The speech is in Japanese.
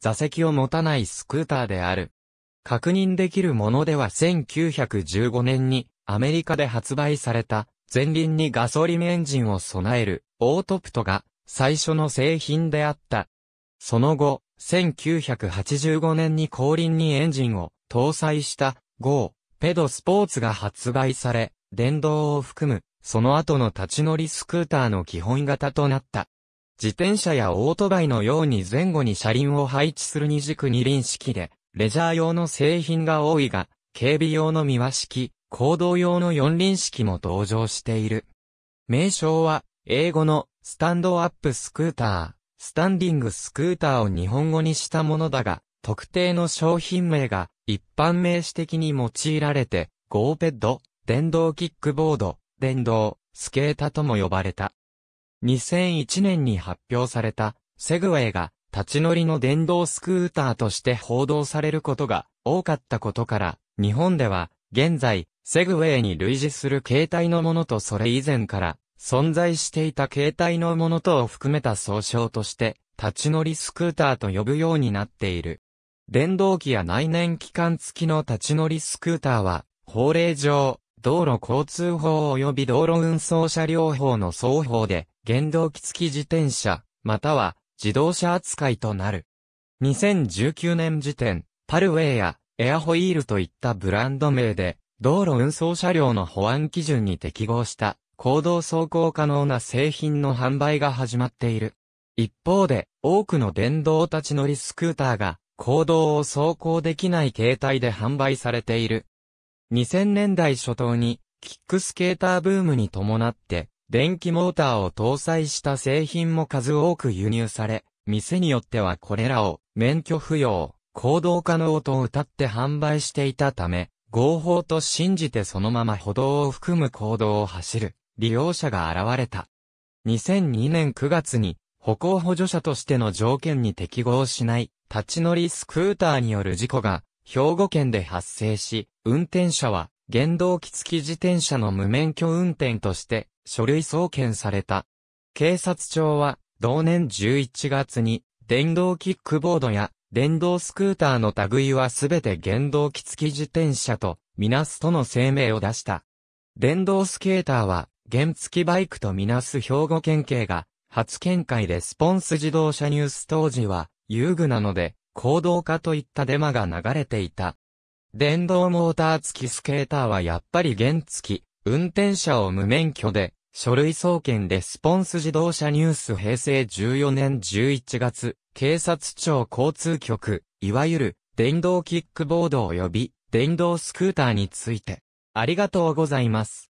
座席を持たないスクーターである。確認できるものでは1915年にアメリカで発売された前輪にガソリンエンジンを備えるオートプトが最初の製品であった。その後、1985年に後輪にエンジンを搭載した GO ペドスポーツが発売され、電動を含むその後の立ち乗りスクーターの基本型となった。自転車やオートバイのように前後に車輪を配置する二軸二輪式で、レジャー用の製品が多いが、警備用の三輪式、行動用の四輪式も登場している。名称は、英語のスタンドアップスクーター、スタンディングスクーターを日本語にしたものだが、特定の商品名が一般名詞的に用いられて、ゴーペッド、電動キックボード、電動、スケーターとも呼ばれた。2001年に発表された、セグウェイが、立ち乗りの電動スクーターとして報道されることが多かったことから、日本では、現在、セグウェイに類似する形態のものとそれ以前から、存在していた形態のものとを含めた総称として、立ち乗りスクーターと呼ぶようになっている。電動機や内燃機関付きの立ち乗りスクーターは、法令上、道路交通法及び道路運送車両法の双方で、原動機付き自転車、または自動車扱いとなる。2019年時点、パルウェイやエアホイールといったブランド名で、道路運送車両の保安基準に適合した行動走行可能な製品の販売が始まっている。一方で、多くの電動立ち乗りスクーターが、行動を走行できない形態で販売されている。2000年代初頭に、キックスケーターブームに伴って、電気モーターを搭載した製品も数多く輸入され、店によってはこれらを免許不要、行動可能と謳って販売していたため、合法と信じてそのまま歩道を含む行動を走る利用者が現れた。2002年9月に歩行補助者としての条件に適合しない立ち乗りスクーターによる事故が兵庫県で発生し、運転者は原動機付き自転車の無免許運転として書類送検された。警察庁は同年11月に電動キックボードや電動スクーターの類はすべて原動機付き自転車とみなすとの声明を出した。電動スケーターは原付きバイクとみなす兵庫県警が初見解でスポンス自動車ニュース当時は遊具なので行動化といったデマが流れていた。電動モーター付きスケーターはやっぱり原付き、運転者を無免許で、書類送検レスポンス自動車ニュース平成14年11月、警察庁交通局、いわゆる電動キックボード及び電動スクーターについて、ありがとうございます。